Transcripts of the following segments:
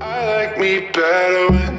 I like me better when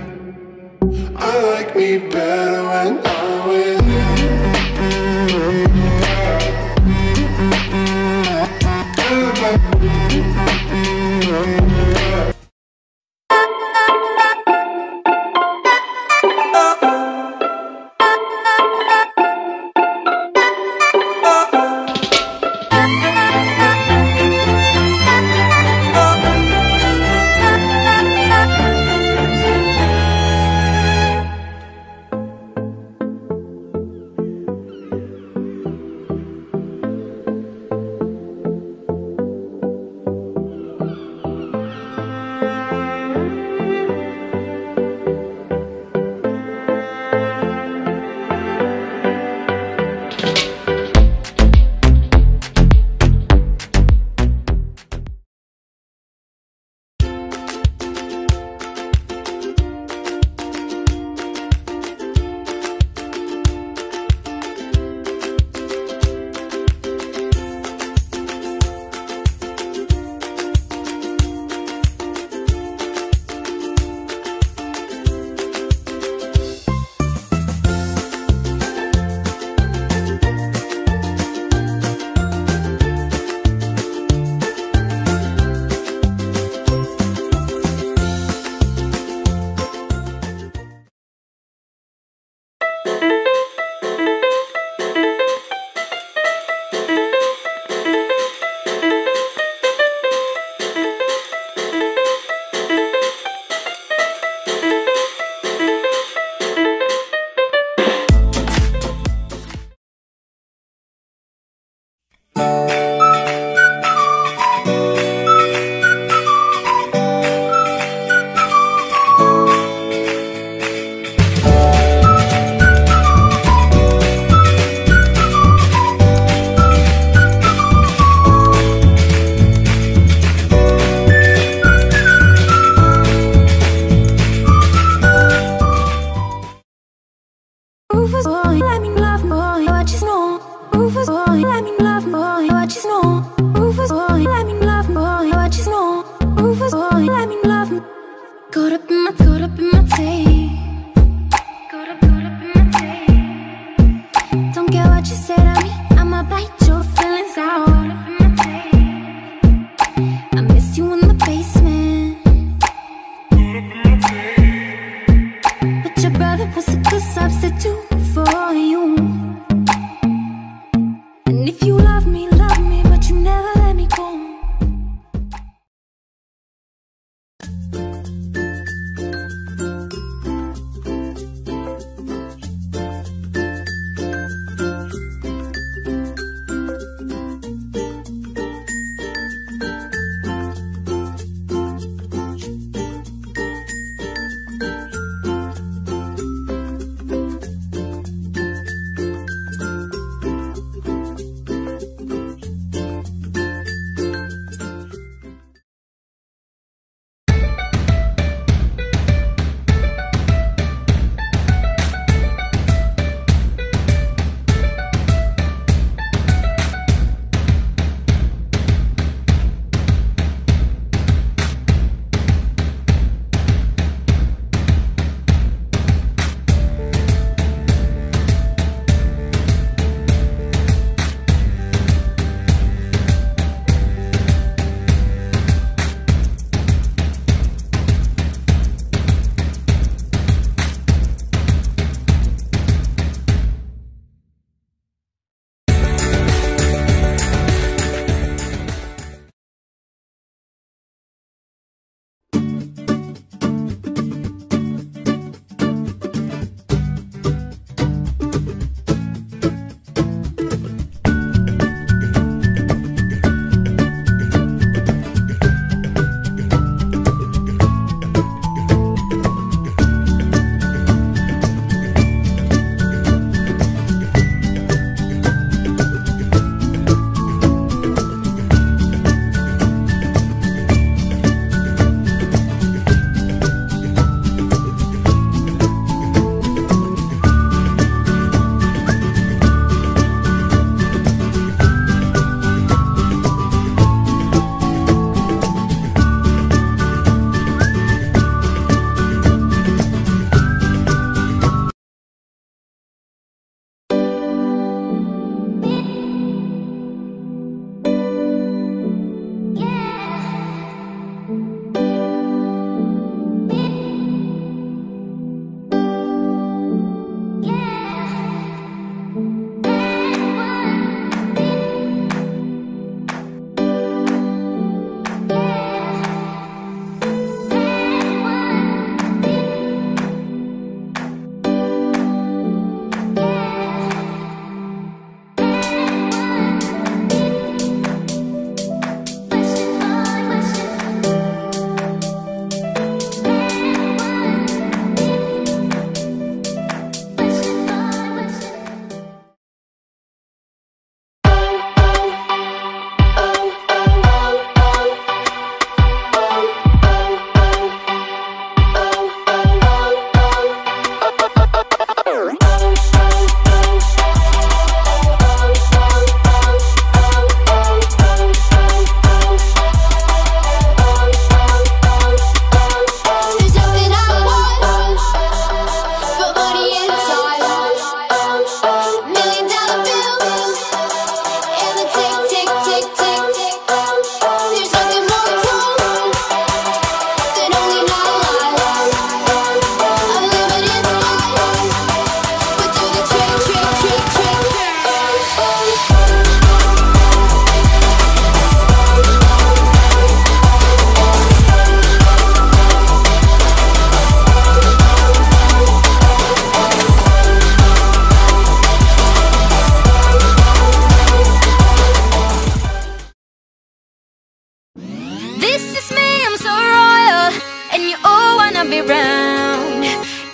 This is me, I'm so royal And you all wanna be round.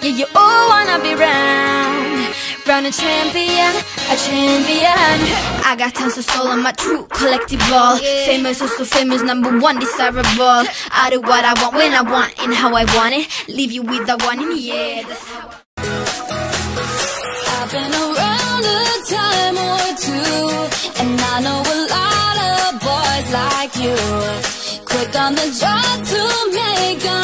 Yeah, you all wanna be round. Round a champion, a champion. I got tons of soul, on my true collectible yeah. Famous, also famous, number one desirable. I do what I want, when I want, and how I want it. Leave you with the one, yeah, I've been around a time or two And I know a lot of boys like you. On the draw to make